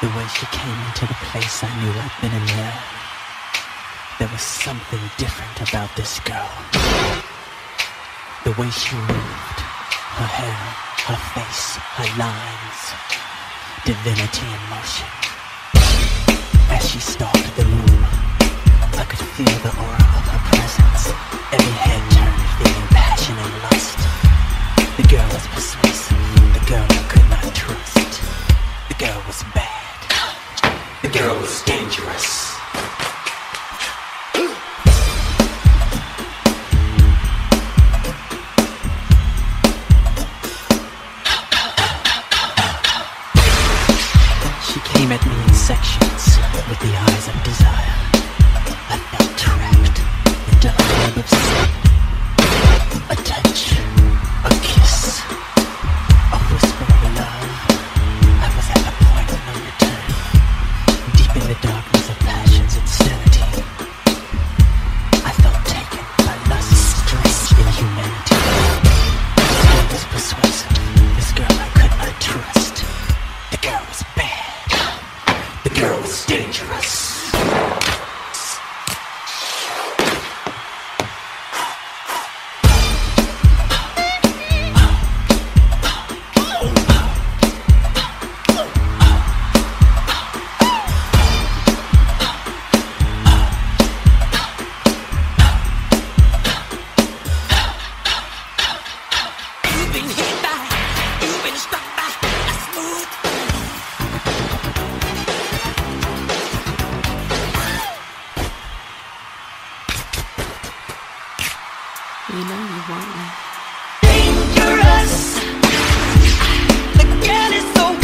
The way she came into the place I knew I'd been in there. There was something different about this girl. The way she moved, her hair, her face, her lines, divinity in motion. As she stalked the room, I could feel the aura of her presence. Every head turned, feeling passion and lust. The girl was persuasive, girl dangerous. She came at me in sections with the eyes of desire. I felt trapped into a web of sin. Dangerous. You know you want me. dangerous. The girl is so